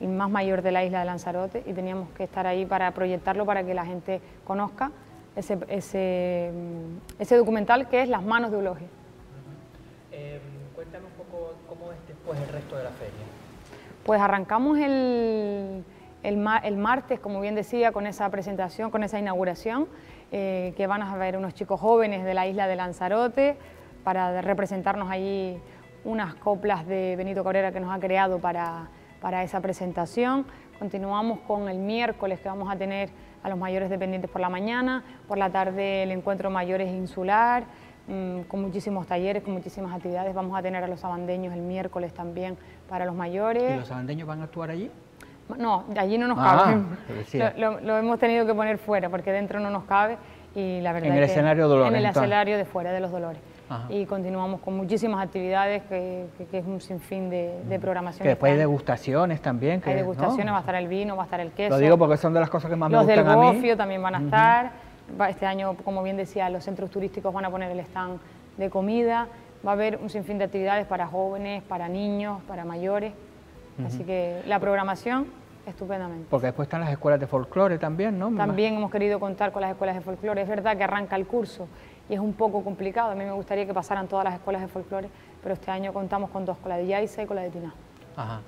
el más mayor de la isla de Lanzarote, y teníamos que estar ahí para proyectarlo para que la gente conozca ese, ese, documental que es Las manos de Eulogia. Eh, cuéntame un poco cómo es después el resto de la feria. Pues arrancamos el, el, martes, como bien decía, con esa presentación, con esa inauguración, eh, que van a ver unos chicos jóvenes de la isla de Lanzarote para representarnos allí unas coplas de Benito Cabrera que nos ha creado para, para esa presentación. Continuamos con el miércoles que vamos a tener a los mayores dependientes por la mañana, por la tarde el encuentro mayores insular, con muchísimos talleres, con muchísimas actividades. Vamos a tener a los sabandeños el miércoles también para los mayores. ¿Y los sabandeños van a actuar allí? No, allí no nos ah, cabe. Lo, hemos tenido que poner fuera porque dentro no nos cabe y la verdad En el escenario de Dolores. En el escenario de fuera de los Dolores. Y continuamos con muchísimas actividades que, es un sinfín de, de programación. Que después hay degustaciones también. hay degustaciones, va a estar el vino, va a estar el queso. Lo digo porque son de las cosas que más me gustan a mí. Los del gofio también van a estar. Este año, como bien decía, los centros turísticos van a poner el stand de comida. Va a haber un sinfín de actividades para jóvenes, para niños, para mayores. Así que la programación estupendamente. Porque después están las escuelas de folclore también, ¿no? También hemos querido contar con las escuelas de folclore. Es verdad que arranca el curso y es un poco complicado. A mí me gustaría que pasaran todas las escuelas de folclore, pero este año contamos con dos, con la de Yaiza y con la de Tina. Ajá.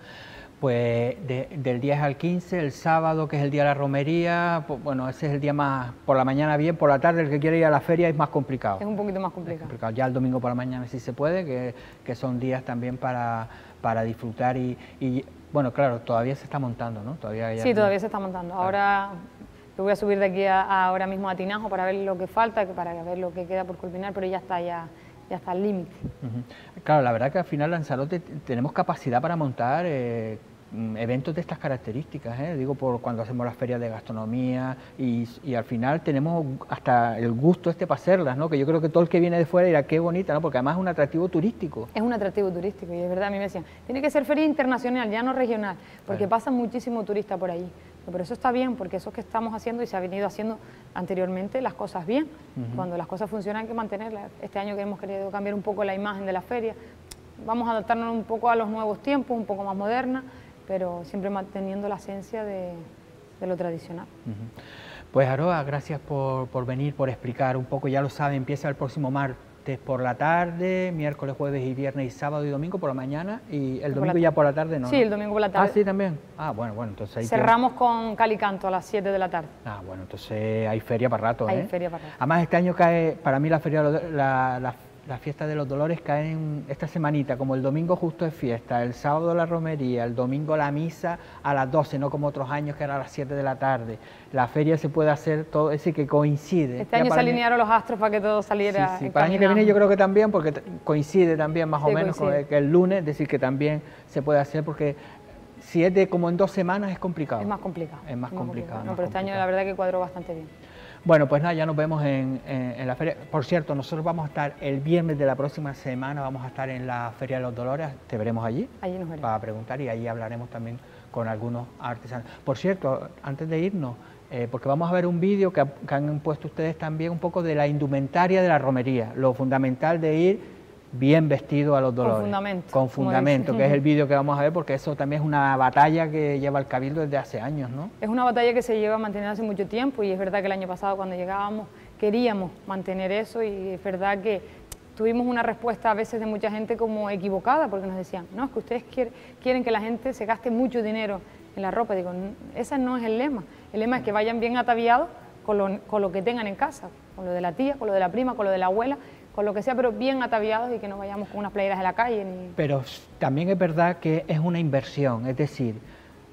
Pues del 10 al 15, el sábado, que es el día de la romería, pues, bueno, ese es el día más, por la mañana bien, por la tarde el que quiere ir a la feria es más complicado. Es un poquito más complicado. Ya el domingo por la mañana sí se puede, que, que son días también para, para disfrutar y, y, bueno, claro, todavía se está montando, ¿no? Todavía sí, todavía se está montando. Ahora yo voy a subir de aquí a, ahora mismo a Tinajo para ver lo que falta, para ver lo que queda por culminar, pero ya está, ya, ya está al límite. Claro, la verdad que al final Lanzarote tenemos capacidad para montar eh, eventos de estas características, ¿eh? digo por cuando hacemos las ferias de gastronomía y, al final tenemos hasta el gusto este para hacerlas, ¿no? que yo creo que todo el que viene de fuera dirá qué bonita, ¿no? porque además es un atractivo turístico. Es un atractivo turístico y es verdad, a mí me decían, tiene que ser feria internacional, ya no regional, porque pasa muchísimo turista por ahí. Pero eso está bien, porque eso es que estamos haciendo y se ha venido haciendo anteriormente las cosas bien. Cuando las cosas funcionan hay que mantenerlas. Este año que hemos querido cambiar un poco la imagen de la feria, vamos a adaptarnos un poco a los nuevos tiempos, un poco más moderna pero siempre manteniendo la esencia de, lo tradicional. Pues Aroa, gracias por, venir, por explicar un poco, ya lo sabe, empieza el próximo martes por la tarde, miércoles, jueves y viernes y sábado y domingo por la mañana y el domingo ya por la tarde, ¿no? Sí, el domingo por la tarde. Ah, sí, también. Ah, bueno, bueno, entonces ahí Cerramos con Calicanto a las 7 de la tarde. Ah, bueno, entonces hay feria para rato, ¿eh? Hay feria para rato. Además este año cae, para mí la feria, la, la las fiestas de los dolores caen esta semanita, como el domingo justo es fiesta, el sábado la romería, el domingo la misa a las 12, no como otros años que era a las 7 de la tarde. La feria se puede hacer todo, es decir, que coincide. Este año se alinearon los astros para que todo saliera. Sí, Para el año que viene yo creo que también, porque coincide también más o menos con el, que el lunes, es decir, que también se puede hacer porque si es de como en dos semanas es complicado. Es más complicado. Es más, complicado. No, pero este año la verdad que cuadró bastante bien. Bueno, pues nada, ya nos vemos en, la feria. Por cierto, nosotros vamos a estar el viernes de la próxima semana, vamos a estar en la Feria de los Dolores, te veremos allí. Allí nos veremos. Para preguntar y ahí hablaremos también con algunos artesanos. Por cierto, antes de irnos, eh, porque vamos a ver un vídeo que, que han puesto ustedes también un poco de la indumentaria de la romería, lo fundamental de ir bien vestido a los dolores. Con fundamento. Con fundamento, que es el vídeo que vamos a ver, porque eso también es una batalla que lleva el Cabildo desde hace años, ¿no? Es una batalla que se lleva manteniendo hace mucho tiempo y es verdad que el año pasado cuando llegábamos queríamos mantener eso y es verdad que tuvimos una respuesta a veces de mucha gente como equivocada porque nos decían, no, es que ustedes quieren que la gente se gaste mucho dinero en la ropa. Digo, ese no es el lema. El lema es que vayan bien ataviados con lo, con lo que tengan en casa, con lo de la tía, con lo de la prima, con lo de la abuela con lo que sea, pero bien ataviados y que no vayamos con unas playeras de la calle. Pero también es verdad que es una inversión, es decir,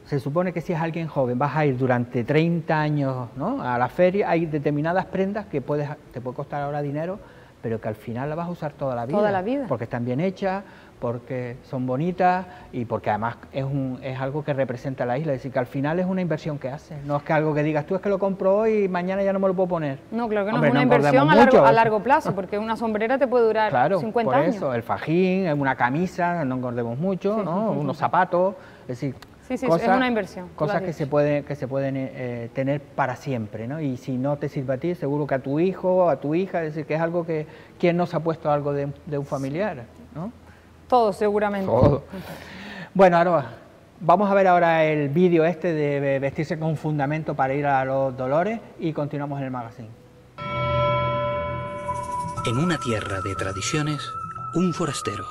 se supone que si es alguien joven, vas a ir durante 30 años ¿no? a la feria, hay determinadas prendas que puedes, te puede costar ahora dinero, pero que al final la vas a usar toda la vida. Toda la vida. Porque están bien hechas, porque son bonitas y porque además es, un, es algo que representa la isla. Es decir, que al final es una inversión que haces. No es que algo que digas tú es que lo compro hoy y mañana ya no me lo puedo poner. No, claro que no, es una inversión a largo, a largo, plazo, porque una sombrera te puede durar claro, 50 por años. eso, el fajín, una camisa, no engordemos mucho, ¿no? unos zapatos. Es decir, Sí, sí, es una inversión. Cosas que se, pueden, que se pueden eh, tener para siempre, ¿no? Y si no te sirve a ti, seguro que a tu hijo, a tu hija, es decir, que es algo que... ¿Quién nos ha puesto algo de, un familiar, no? Todo, seguramente. Todo. Bueno, ahora vamos a ver ahora el vídeo este de vestirse con fundamento para ir a los dolores y continuamos en el magazine. En una tierra de tradiciones, un forastero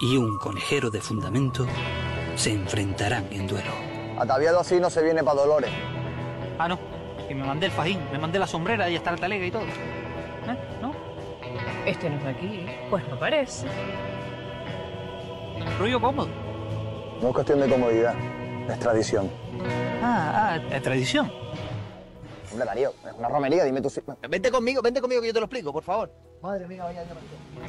y un conejero de fundamento se enfrentarán en duelo. Ataviado así no se viene para Dolores. Ah, no. Y me mandé el fajín, me mandé la sombrera y hasta la talega y todo. ¿Eh? ¿No? Este no es aquí. ¿eh? Pues no parece. Rollo cómodo. No es cuestión de comodidad, es tradición. Ah, ah, es tradición. Hombre, Darío, es una romería, dime tú si... Vente conmigo, vente conmigo que yo te lo explico, por favor. Madre mía, vaya,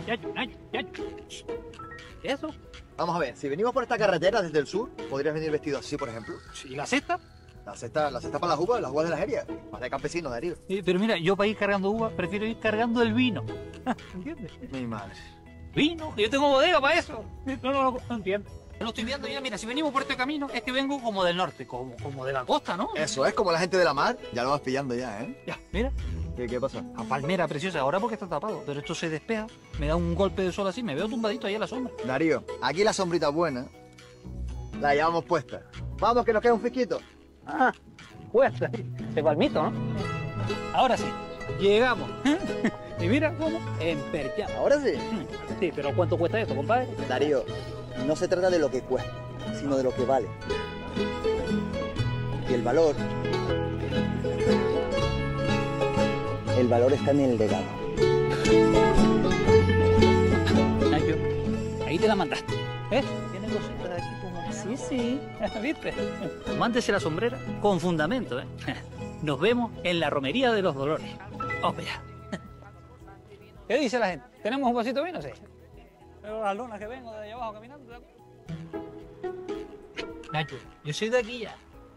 ya, ya, ya. ¿Qué eso? Vamos a ver, si venimos por esta carretera desde el sur, podrías venir vestido así, por ejemplo. ¿Y la cesta? La cesta, la cesta para las uvas, las uvas de la feria. Más de campesino, Darío. pero mira, yo para ir cargando uvas prefiero ir cargando el vino. ¿Entiendes? Mi madre. ¿Vino? Yo tengo bodega para eso. No, no, no, no entiendo. Lo estoy viendo ya, mira, si venimos por este camino es que vengo como del norte, como, como de la costa, ¿no? Eso es como la gente de la mar, ya lo vas pillando ya, ¿eh? Ya, mira. ¿Qué, qué pasa? A palmera preciosa, ahora porque está tapado, pero esto se despeja, me da un golpe de sol así, me veo tumbadito ahí a la sombra. Darío, aquí la sombrita buena la llevamos puesta. Vamos, que nos queda un fisquito. Ah, puesta. Se palmito, ¿no? Ahora sí, llegamos. y mira cómo, emperchado. Ahora sí. Sí, pero ¿cuánto cuesta esto, compadre? Darío, no se trata de lo que cuesta, sino de lo que vale. Y el valor. El valor está en el legado. Ahí te la mandaste. ¿Eh? Tienes dos de aquí como. Sí, sí. ¿Viste? Mándese la sombrera con fundamento, ¿eh? Nos vemos en la romería de los dolores. Ópera. ¿Qué dice la gente? ¿Tenemos un vasito de vino? Sí. Pero las lonas que vengo de allá abajo caminando. Nacho, yo soy de aquí ya.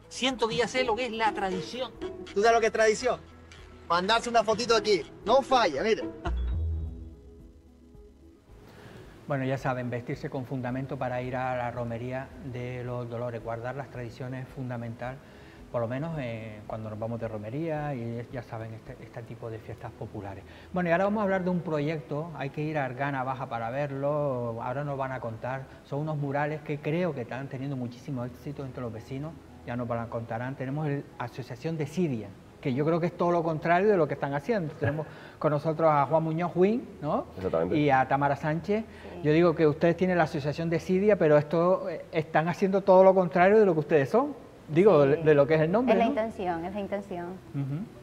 Siento que ya sé lo que es la tradición. ¿Tú sabes lo que es tradición? Mandarse una fotito aquí. No falla, mira. Bueno, ya saben, vestirse con fundamento para ir a la romería de los dolores, guardar las tradiciones es fundamental por lo menos eh, cuando nos vamos de romería y ya saben, este, este, tipo de fiestas populares. Bueno, y ahora vamos a hablar de un proyecto, hay que ir a Argana Baja para verlo, ahora nos van a contar, son unos murales que creo que están teniendo muchísimo éxito entre los vecinos, ya nos van a contarán, tenemos la Asociación de Siria, que yo creo que es todo lo contrario de lo que están haciendo. Tenemos con nosotros a Juan Muñoz Huín, ¿no? Y a Tamara Sánchez. Yo digo que ustedes tienen la Asociación de Siria, pero esto eh, están haciendo todo lo contrario de lo que ustedes son. Digo, de, lo que es el nombre. Es la intención, es la intención.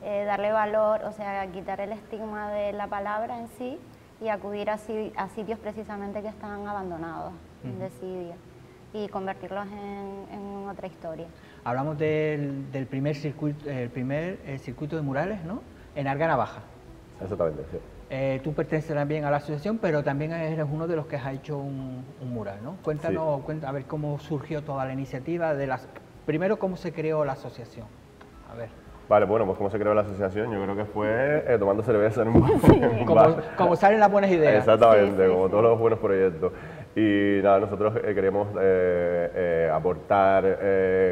Eh, darle valor, o sea, quitar el estigma de la palabra en sí y acudir a, sitios precisamente que están abandonados, de Siria, y convertirlos en, otra historia. Hablamos del, primer circuito, el primer eh, circuito de murales, ¿no? En Argana Baja. Exactamente, sí. Eh, tú perteneces también a la asociación, pero también eres uno de los que has hecho un, mural, ¿no? Cuéntanos, a ver cómo surgió toda la iniciativa de las Primero, ¿cómo se creó la asociación? A ver. Vale, bueno, pues cómo se creó la asociación, yo creo que fue eh, tomando cerveza en un, como, Como salen las buenas ideas. Exactamente, como todos los buenos proyectos. Y nada, nosotros eh, queremos eh, aportar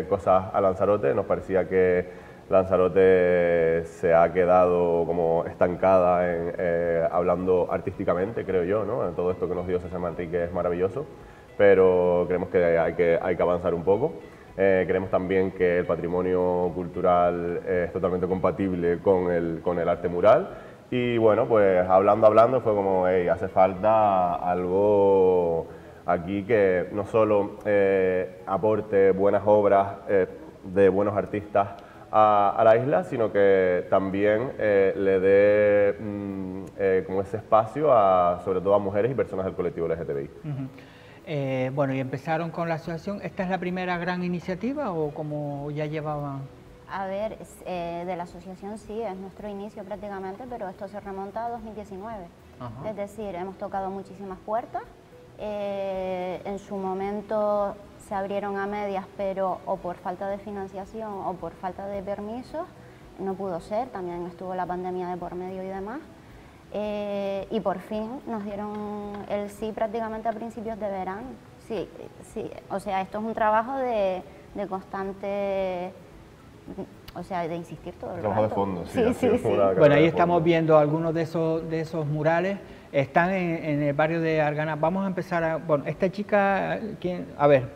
cosas a Lanzarote, nos parecía que Lanzarote se ha quedado como estancada en, hablando artísticamente, creo yo, ¿no? En todo esto que nos dio César Martí, que es maravilloso, pero creemos que hay que, hay que avanzar un poco. Eh, creemos también que el patrimonio cultural es totalmente compatible con el, con el arte mural. Y bueno, pues hablando, hablando, fue como, hey, hace falta algo aquí que no solo eh, aporte buenas obras eh, de buenos artistas a, la isla, sino que también le dé mm, como ese espacio a, sobre todo a mujeres y personas del colectivo LGTBI. Eh, bueno, y empezaron con la asociación. ¿Esta es la primera gran iniciativa o como ya llevaban? A ver, eh, de la asociación sí, es nuestro inicio prácticamente, pero esto se remonta a 2019. Es decir, hemos tocado muchísimas puertas. Eh, en su momento se abrieron a medias, pero o por falta de financiación o por falta de permisos, no pudo ser. También estuvo la pandemia de por medio y demás. Eh, y por fin nos dieron el sí prácticamente a principios de verano. Sí, sí, o sea, esto es un trabajo de, de constante, o sea, de insistir todo el Trabajo de fondo, sí, sí, sí, Bueno, ahí estamos viendo algunos de esos, de esos murales. Están en, en el barrio de Argana. Vamos a empezar a... Bueno, esta chica, ¿quién? A ver,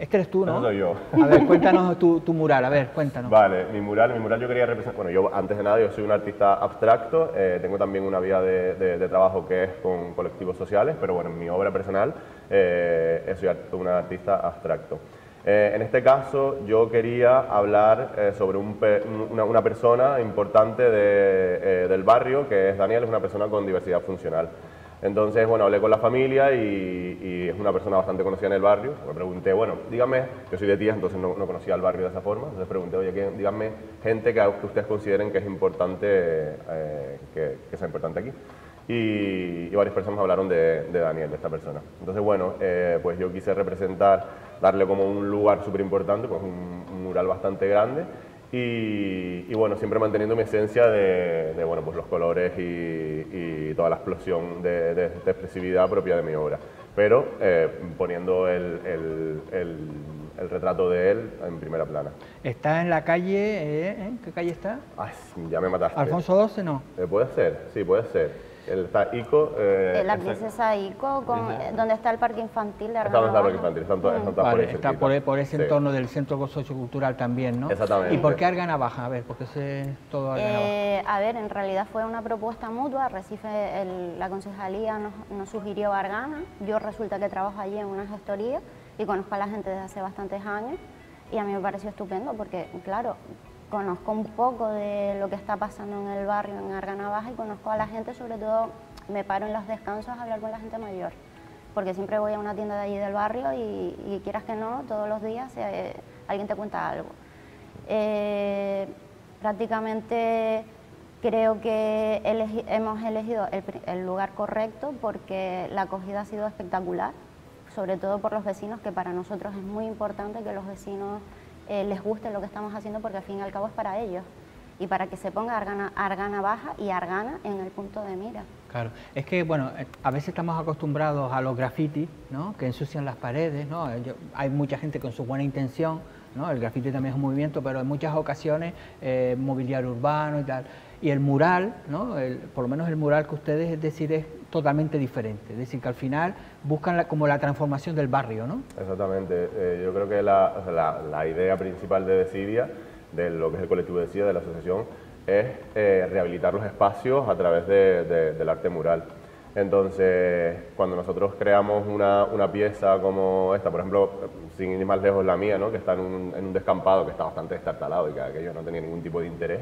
este eres tú, ¿no? Ese soy yo. A ver, cuéntanos tu, tu mural, a ver, cuéntanos. Vale, mi mural, mi mural yo quería representar, bueno, yo antes de nada yo soy un artista abstracto, eh, tengo también una vía de, de- de trabajo que es con colectivos sociales, pero bueno, en mi obra personal eh, soy un artista abstracto. Eh, en este caso yo quería hablar eh, sobre un pe- una, una persona importante de, eh, del barrio, que es Daniel, es una persona con diversidad funcional. Entonces, bueno, hablé con la familia y, y es una persona bastante conocida en el barrio. Me pregunté, bueno, dígame, yo soy de Tías, entonces no, no conocía el barrio de esa forma. Entonces pregunté, oye, ¿qué- díganme gente que, que ustedes consideren que es importante, eh, que, que sea importante aquí. Y, y varias personas hablaron de, de Daniel, de esta persona. Entonces, bueno, eh, pues yo quise representar, darle como un lugar súper importante, pues un, un mural bastante grande. Y, y bueno, siempre manteniendo mi esencia de, de, bueno, pues los colores y, y toda la explosión de, de- de expresividad propia de mi obra. Pero eh, poniendo el, el- el- el retrato de él en primera plana. Está en la calle, eh, ¿eh? ¿qué calle está? Ay, ya me mataste. Alfonso XII, no. Eh, puede ser, sí, puede ser. Está Ico. Eh, Eh, la ese- princesa Ico, con, Princesa. eh, donde está el parque infantil de Está donde está el parque Argana infantil, están todas- están todas por ahí está cerquita. por, por ese Sí. entorno del centro sociocultural también, ¿no? Exactamente. ¿Y por qué Argana Baja? A ver, porque ese es todo Argana Baja. Eh, a ver, en realidad fue una propuesta mutua. Recife, el- la concejalía nos, nos sugirió Argana. Yo resulta que trabajo allí en una gestoría y conozco a la gente desde hace bastantes años. Y a mí me pareció estupendo porque, claro, conozco un poco de lo que está pasando en el barrio, en Argana Baja, y conozco a la gente, sobre todo me paro en los descansos a hablar con la gente mayor. Porque siempre voy a una tienda de allí del barrio y, quieras que no, todos los días alguien te cuenta algo. Eh, prácticamente creo que elegi- hemos elegido el, el lugar correcto porque la acogida ha sido espectacular, sobre todo por los vecinos, que para nosotros es muy importante que los vecinos eh, les guste lo que estamos haciendo porque al fin y al cabo es para ellos y para que se ponga Argana, baja y Argana en el punto de mira. Claro, es que bueno, eh, a veces estamos acostumbrados a los grafitis, ¿no? Que ensucian las paredes, ¿no? Eh, hay mucha gente con su buena intención, ¿no? El grafiti también es un movimiento, pero en muchas ocasiones eh, mobiliario urbano y tal. Y el mural, ¿no? El- por lo menos el mural que ustedes, es decir, es totalmente diferente. Es decir, que al final buscan la- como la transformación del barrio, ¿no? Exactamente. Eh, yo creo que la, la- la idea principal de Decidia, de lo que es el colectivo Decidia, de la asociación, es eh, rehabilitar los espacios a través de- de- del arte mural. Entonces, cuando nosotros creamos una, una pieza como esta, por ejemplo, sin ir más lejos la mía, ¿no? que está en un, en un descampado que está bastante destartalado y que aquello no tenía ningún tipo de interés,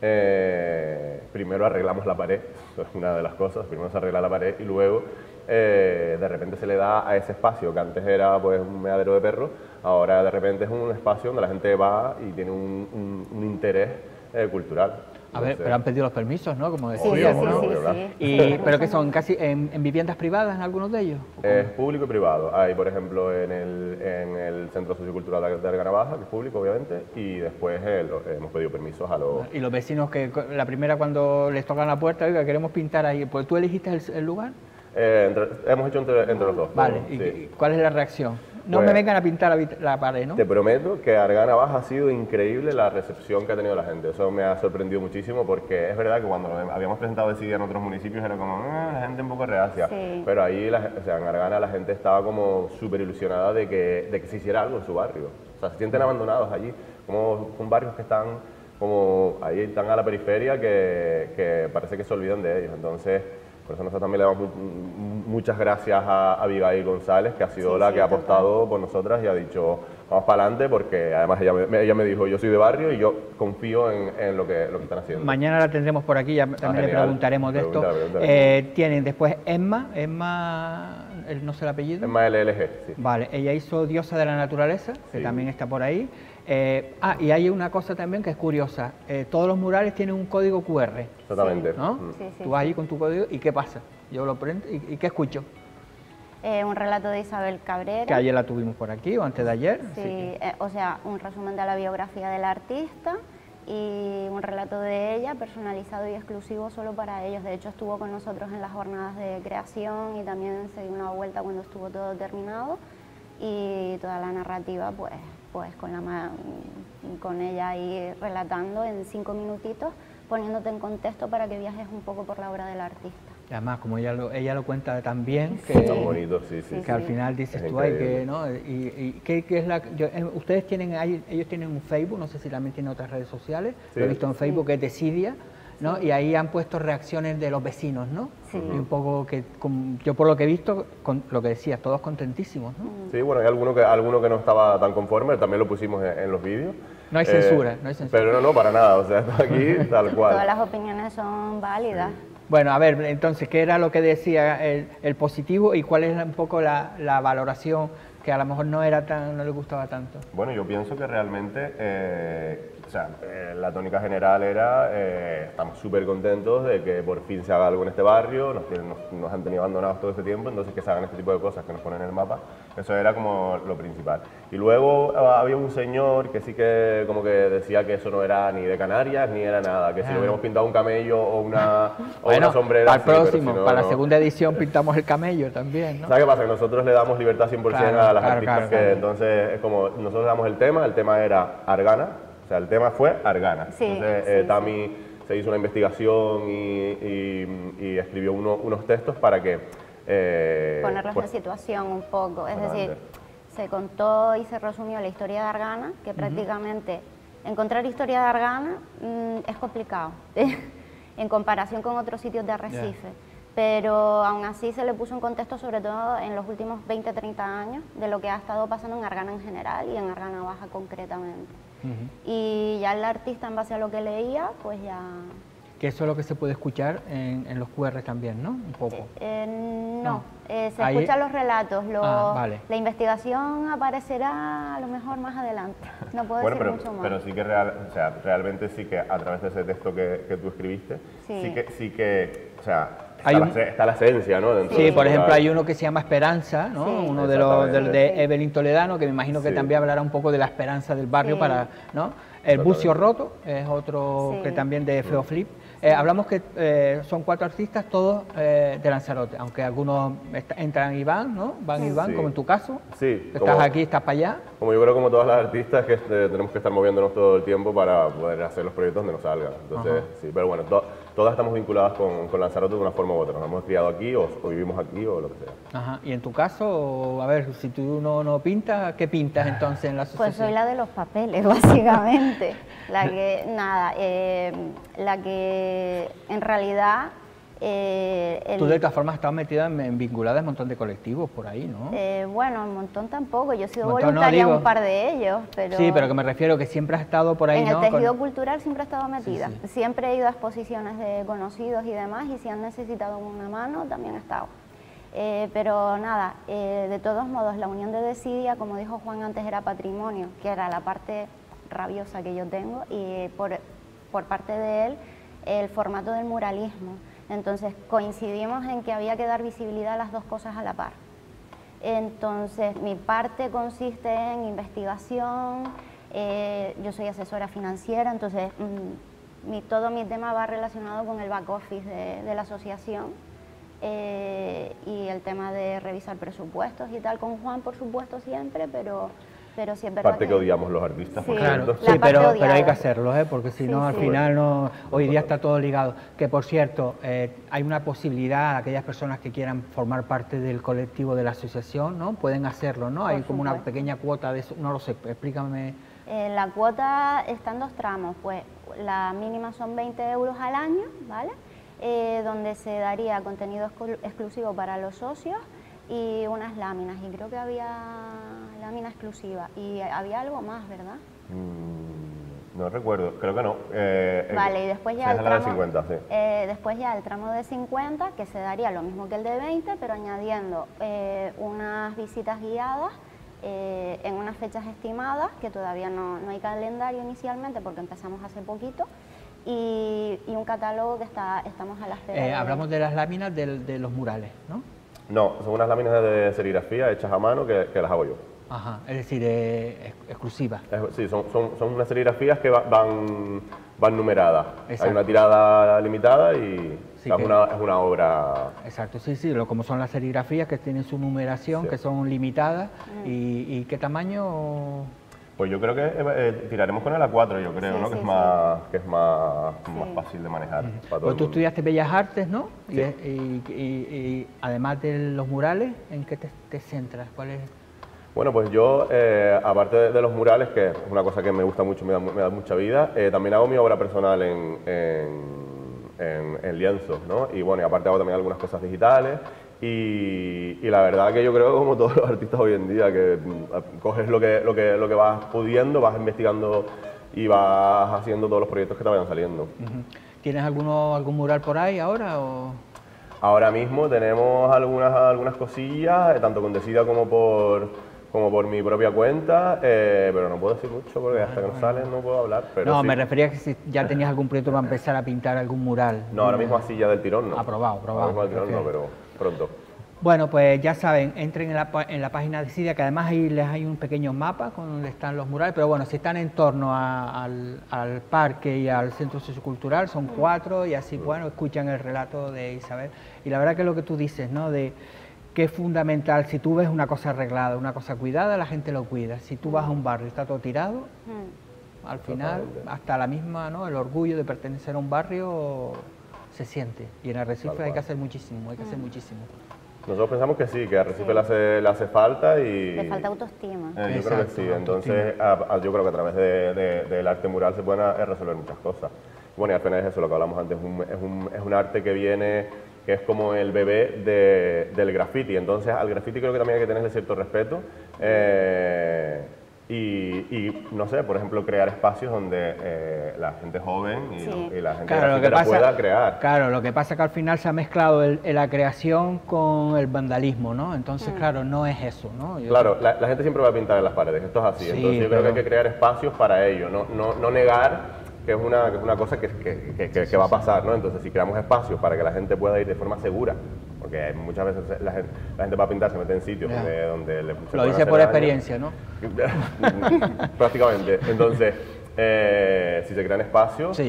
eh, primero arreglamos la pared, eso es una de las cosas, primero se arregla la pared y luego eh, de repente se le da a ese espacio que antes era pues un meadero de perros, ahora de repente es un espacio donde la gente va y tiene un, interés eh, cultural. A ver, pero han pedido los permisos, ¿no? Como decías, ¿no? sí, sí, sí. Y, pero que son casi en, en viviendas privadas en algunos de ellos. Es público y privado. Hay, por ejemplo, en el, en el Centro Sociocultural de de Argana Baja, que es público, obviamente, y después eh, lo- hemos pedido permisos a los... Y los vecinos que la primera cuando les tocan la puerta, oiga, queremos pintar ahí, pues tú elegiste el, el lugar. eh, entre- hemos hecho entre, entre los dos. Vale, ¿y sí. cuál es la reacción? No Pues- me vengan a pintar la, la pared, ¿no? Te prometo que Argana Baja ha sido increíble la recepción que ha tenido la gente. Eso me ha sorprendido muchísimo porque es verdad que cuando habíamos presentado Decidia en otros municipios era como, "Ah, la gente un poco reacia. Sí. Pero ahí, la, o sea, en Argana la gente estaba como súper ilusionada de que, de que se hiciera algo en su barrio. O sea, se sienten abandonados allí. Como son barrios que están como ahí están a la periferia que, que parece que se olvidan de ellos. Entonces, por eso nosotros también le damos mu- muchas gracias a Abigail González, que ha sido Sí, la sí, que ha apostado por nosotras y ha dicho, vamos para adelante, porque además ella me, ella me dijo, yo soy de barrio y yo confío en, en lo, que, lo que están haciendo. Mañana la tendremos por aquí, ya también le genial. preguntaremos de esto. Pregúntale, pregúntale. Eh, tienen después Emma, Emma, el- no sé el apellido. Más LLG, sí. Vale, ella hizo Diosa de la Naturaleza, que también está por ahí. Eh, ah, y hay una cosa también que es curiosa. eh, todos los murales tienen un código QR. Exactamente. ¿No? Mm. Sí, sí, Tú vas ahí con tu código y ¿qué pasa? Yo lo prendo y, ¿y qué escucho? Eh, un relato de Isabel Cabrera. Que ayer la tuvimos por aquí o antes de ayer. Sí, así que- eh, o sea, un resumen de la biografía del artista y un relato de ella personalizado y exclusivo solo para ellos. De hecho, estuvo con nosotros en las jornadas de creación y también se dio una vuelta cuando estuvo todo terminado. Y toda la narrativa pues, pues con, la, con ella ahí relatando en cinco minutitos, poniéndote en contexto para que viajes un poco por la obra del artista. Y además, como ella lo, ella lo cuenta tan bien, que, Sí. Tan bonito, sí, sí, que sí. al final dices Es tú, ay, que. ¿no? Y, y ¿qué, qué es la, yo- eh, ustedes tienen, hay- ellos tienen un Facebook, no sé si también tienen otras redes sociales, Sí. lo he visto en Facebook, que es Decidia, ¿no? Y ahí han puesto reacciones de los vecinos, ¿no? Sí. Y un poco que, con- yo por lo que he visto, con lo que decías, todos contentísimos, ¿no? Sí, bueno, hay alguno que, alguno que no estaba tan conforme, también lo pusimos en, en los vídeos. No hay Eh, censura, no hay censura. Pero no, no, para nada, o sea, está aquí tal cual. Todas las opiniones son válidas. Bueno, a ver, entonces, ¿qué era lo que decía el, el positivo y cuál es un poco la, la valoración que a lo mejor no era tan, no le gustaba tanto? Bueno, yo pienso que realmente, eh, o sea, eh, la tónica general era, eh, estamos súper contentos de que por fin se haga algo en este barrio, nos, tienen- nos- nos han tenido abandonados todo este tiempo, entonces que se hagan este tipo de cosas que nos ponen en el mapa, eso era como lo principal. Y luego ah, había un señor que sí que como que decía que eso no era ni de Canarias ni era nada, que si Ah. lo hubiéramos pintado un camello o una, o Bueno, una sombrera... para el sí, próximo, si no, para la no. segunda edición pintamos el camello también, ¿no? ¿Sabes qué pasa? Que nosotros le damos libertad 100% Claro, a las claro, artistas, claro, que entonces es como, nosotros damos el tema, el tema era Argana, o sea, el tema fue Argana. Sí, entonces sí, eh, sí. Tami se hizo una investigación y, y- y escribió uno- unos textos para que... eh, ponerlos pues, en situación un poco. Es decir, se contó y se resumió la historia de Argana, que prácticamente encontrar historia de Argana mm, es complicado en comparación con otros sitios de Arrecife. Pero aún así se le puso un contexto, sobre todo en los últimos 20, 30 años, de lo que ha estado pasando en Argana en general y en Argana Baja concretamente. Y ya el artista, en base a lo que leía, pues ya Que eso es lo que se puede escuchar en, en los QR también, ¿no? Un poco. Eh, no, No. eh, se Ahí- escuchan los relatos. Ah, vale. La investigación aparecerá a lo mejor más adelante. No puedo bueno, decir pero, mucho más. pero sí que real, o sea, realmente sí que a través de ese texto que, que tú escribiste, Sí. sí, que, sí que, o sea, está, Hay la, un- se- está la esencia, ¿no? Dentro Sí, de por ejemplo, hay uno que se llama Esperanza, ¿no? Sí. Uno de los de Exactamente. Evelyn Toledano, que me imagino que Sí. también hablará un poco de la esperanza del barrio Sí. para, ¿no? El Bucio Roto es otro Sí. que también de Feo Flip. Eh, hablamos que eh, son cuatro artistas, todos eh, de Lanzarote, aunque algunos entran y van, ¿no? Van y van, Sí. como en tu caso. Sí, Estás como- aquí, estás para allá. Como yo creo como todas las artistas que eh, tenemos que estar moviéndonos todo el tiempo para poder hacer los proyectos donde nos salgan. Entonces, Ajá. sí, pero bueno, todas estamos vinculadas con, con Lanzarote de una forma u otra. Nos hemos criado aquí o, o vivimos aquí o lo que sea. Ajá. Y en tu caso, a ver, si tú no, no pintas, ¿qué pintas entonces en la Pues asociación? soy la de los papeles, básicamente. la que, nada, eh, la que en realidad... eh, el- Tú de todas formas has estado metida en, en vinculada en un montón de colectivos por ahí, ¿no? eh, bueno, un montón tampoco. Yo he sido Montón no, voluntaria en digo. un par de ellos, pero... Sí, pero que me refiero que siempre has estado por ahí, en ¿no? el tejido Con- cultural siempre he estado metida. sí. Siempre he ido a exposiciones de conocidos y demás, y si han necesitado una mano, también he estado. Eh, pero nada, eh, de todos modos, la unión de Decidia, como dijo Juan antes, era patrimonio, que era la parte rabiosa que yo tengo, y por, por parte de él, el formato del muralismo. Entonces coincidimos en que había que dar visibilidad a las dos cosas a la par. Entonces, mi parte consiste en investigación, eh, yo soy asesora financiera, entonces mm, todo mi tema va relacionado con el back office de, de la asociación eh, y el tema de revisar presupuestos y tal, con Juan por supuesto siempre, pero, pero sí es verdad Parte que odiamos los artistas, por Sí. Claro, sí, pero, pero hay que hacerlo, ¿eh? porque si Sí, no, al sí. final no, hoy día está todo ligado. Que por cierto, eh, hay una posibilidad, aquellas personas que quieran formar parte del colectivo de la asociación, ¿no? Pueden hacerlo, ¿no? Por Hay como una pequeña cuota de eso, no lo sé, explícame. Eh, la cuota está en dos tramos, pues la mínima son 20 euros al año, ¿vale? Eh, donde se daría contenido exclu- exclusivo para los socios y unas láminas, y creo que había lámina exclusiva, y había algo más, ¿verdad? Mm, no recuerdo, creo que no. Eh, eh, Vale, y después ya el la de tramo, 50, sí. eh, después ya el tramo de 50, que se daría lo mismo que el de 20, pero añadiendo eh, unas visitas guiadas eh, en unas fechas estimadas, que todavía no, no hay calendario inicialmente porque empezamos hace poquito, y, y un catálogo que está, estamos a la espera. Eh, de- hablamos de las láminas del- de los murales, ¿no? No, son unas láminas de serigrafía hechas a mano que, que las hago yo. Ajá, es decir, eh, ex- exclusivas. Sí, son, son, son unas serigrafías que va- van, van numeradas. Hay Exacto. una tirada limitada y, Sí, es, que- una, es una obra... Exacto, sí, sí, lo, como son las serigrafías que tienen su numeración, Sí. que son limitadas. Y, y qué tamaño? Pues yo creo que eh, eh, tiraremos con el A4, yo creo, Sí, ¿no? que, sí, es más, que es más, más fácil de manejar para todo Pues el tú mundo. estudiaste Bellas Artes, ¿no? Y Y, y- y además de los murales, ¿en qué te, te centras? ¿Cuál es? Bueno, pues yo, eh, aparte de, de los murales, que es una cosa que me gusta mucho, me da, me da mucha vida, eh, también hago mi obra personal en, en, en- en lienzos, ¿no? Y bueno, y aparte hago también algunas cosas digitales. Y, y la verdad que yo creo que como todos los artistas hoy en día, que mm, coges lo que, lo, que, lo que vas pudiendo, vas investigando y vas haciendo todos los proyectos que te vayan saliendo. ¿Tienes alguno, algún mural por ahí ahora? O? Ahora mismo tenemos algunas, algunas cosillas, eh, tanto con Decida como por, como por mi propia cuenta, eh, pero no puedo decir mucho porque hasta que no salen no puedo hablar. Pero no, sí. me refería a que si ya tenías algún proyecto para empezar a pintar algún mural. No, ahora mismo así ya del tirón no. Aprobado, aprobado, Ahora mismo del tirón no, pero pronto. Bueno, pues ya saben, entren en la, pa- en la página de CIDIA, que además ahí les hay un pequeño mapa con donde están los murales, pero bueno, si están en torno a- al, al parque y al centro sociocultural, son cuatro y así, bueno, escuchan el relato de Isabel. Y la verdad que lo que tú dices, ¿no? De que es fundamental, si tú ves una cosa arreglada, una cosa cuidada, la gente lo cuida. Si tú vas a un barrio y está todo tirado, al final, hasta la misma, ¿no? El orgullo de pertenecer a un barrio se siente. Y en Arrecife hay que hacer muchísimo, hay que hacer muchísimo. Nosotros pensamos que sí, que a Recife le, hace, le hace falta y... Le falta autoestima. Eh, yo creo que sí, entonces a- a- yo creo que a través de- de- del arte mural se pueden eh, resolver muchas cosas. Bueno, y al final es eso, lo que hablamos antes, es un, es un, es un arte que viene, que es como el bebé de- del graffiti, entonces al graffiti creo que también hay que tenerle cierto respeto eh, y, y, no sé, por ejemplo, crear espacios donde eh, la gente joven y, Sí. y la gente Claro, lo que pasa, pueda crear. Claro, lo que pasa es que al final se ha mezclado el- la creación con el vandalismo, ¿no? Entonces, Mm. claro, no es eso, ¿no? Yo- Claro, la, la gente siempre va a pintar en las paredes, esto es así. Sí, Entonces yo creo que hay que crear espacios para ello, no, no, no negar que es una, que es una cosa que, que- que- que- que va a pasar, ¿no? Entonces si creamos espacios para que la gente pueda ir de forma segura, porque muchas veces la gente, la gente va a pintar, se mete en sitios Ya. donde, donde le, se Lo dice hacer por daño. experiencia, ¿no? Prácticamente. Entonces, eh, si se crean espacios,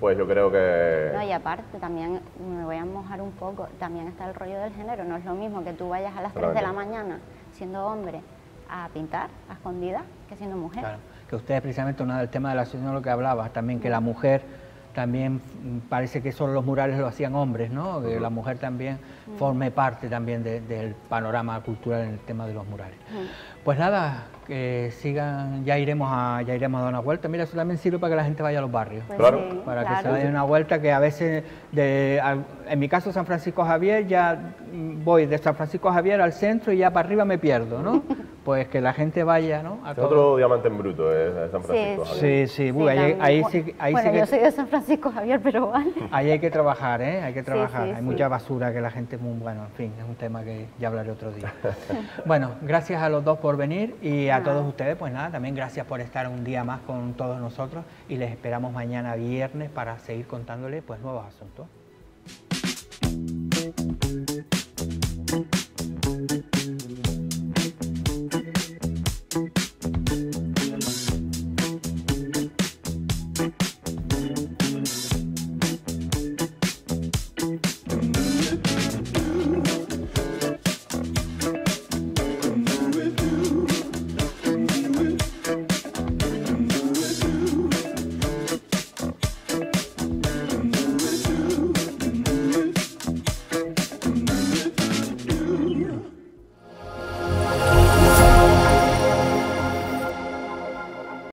pues yo creo que... No, y aparte, también me voy a mojar un poco, también está el rollo del género. No es lo mismo que tú vayas a las 3 de la mañana siendo hombre a pintar a escondidas que siendo mujer. Claro, que ustedes precisamente uno del tema de la asociación lo que hablaba, también que la mujer también parece que solo los murales lo hacían hombres, ¿no? Que la mujer también forme parte también de- del panorama cultural en el tema de los murales. Pues nada, que sigan, ya iremos a, ya iremos a dar una vuelta. Mira, eso también sirve para que la gente vaya a los barrios. Pues Claro. sí, Para que se a una vuelta que a veces, de, al- en mi caso San Francisco Javier, ya voy de San Francisco Javier al centro y ya para arriba me pierdo, ¿no? Pues que la gente vaya, ¿no? A Es todo. otro diamante en bruto, es San Francisco. Javier. Sí, sí, uy, ahí, sí, ahí bueno, sí que... yo soy de San Francisco Javier, pero vale. Ahí hay que trabajar, ¿eh? Hay que trabajar. sí, hay sí. mucha basura que la gente, muy bueno, en fin, es un tema que ya hablaré otro día. bueno, gracias a los dos por venir y a todos ustedes, pues nada, también gracias por estar un día más con todos nosotros y les esperamos mañana viernes para seguir contándoles pues nuevos asuntos.